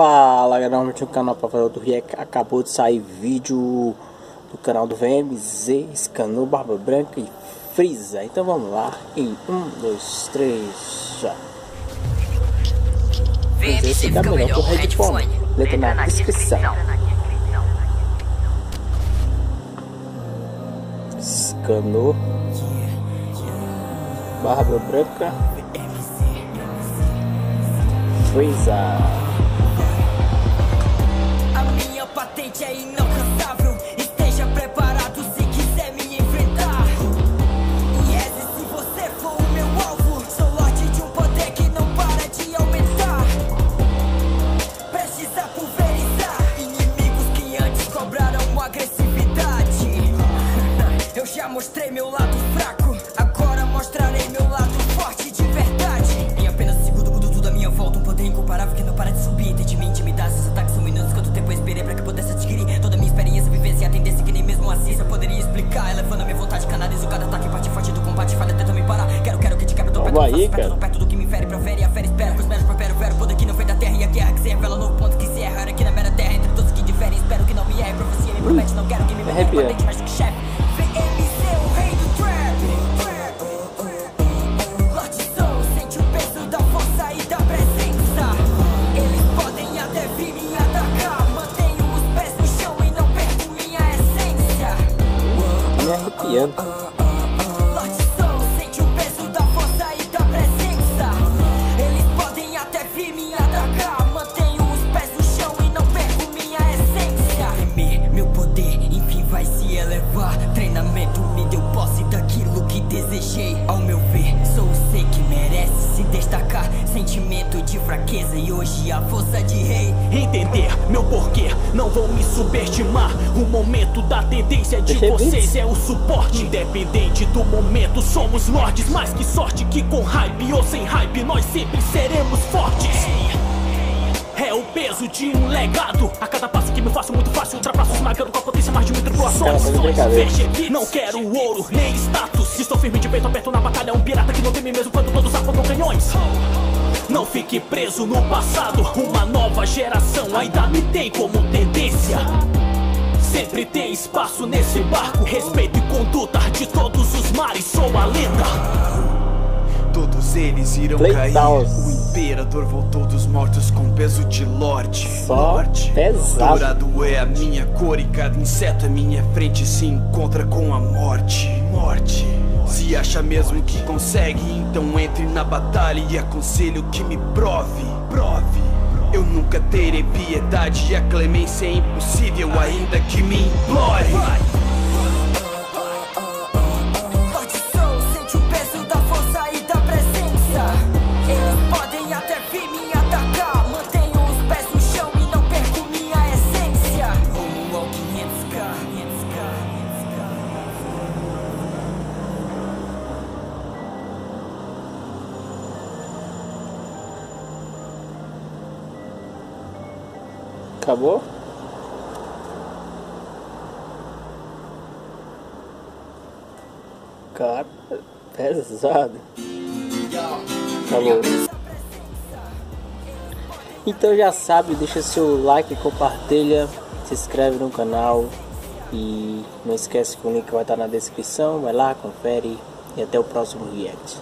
Fala galera, novamente no canal para fazer outro react. Acabou de sair vídeo do canal do VMZ Scanor, Barba Branca e Freeza. Então vamos lá, em 1, 2, 3, já. VMZ fica melhor com headphone. Letra na descrição. Scanor Barba Branca Freeza patente é inalcançável. Esteja preparado se quiser me enfrentar. Yes, se você for o meu alvo, sou lorde de um poder que não para de aumentar. Prestes a pulverizar inimigos que antes cobraram agressividade. Eu já mostrei meu lado fraco, agora mostrarei meu lado explicar. Elevando a minha vontade, canalizo cada ataque, parte forte do combate, falha tenta me parar. Quero, quero que te quebra, tô perto, aí, perto, perto do que me fere, profere, a arrepiando Sentimento de fraqueza e hoje a força de rei. Entender meu porquê, não vou me subestimar. O momento da tendência de Deixa vocês é o suporte. Independente do momento, somos lordes. Mais que sorte que com hype ou sem hype, nós sempre seremos fortes. É o peso de um legado. A cada passo que me faço muito fácil, ultrapasso esmagando com a potência mais de brincadeira. Veja que não quero ouro nem status. Estou firme de peito aberto na batalha. Um pirata que não teme mesmo quando todos apontam canhões. Não fique preso no passado. Uma nova geração ainda me tem como tendência. Sempre tem espaço nesse barco. Respeito e conduta de todos os mares. Sou a lenda. Todos eles irão Play cair. Taos. O imperador voltou dos mortos com peso de Lorde. Só Lorde. pesado. Dourado é a minha cor e cada inseto à minha frente se encontra com a morte. Morte. Se acha mesmo que consegue, então entre na batalha e aconselho que me prove. Prove. Eu nunca terei piedade e a clemência é impossível, ainda que me implore. Acabou? Cara, pesado. Falou. Então já sabe, deixa seu like, compartilha, se inscreve no canal e não esquece que o link vai estar na descrição. Vai lá, confere e até o próximo react.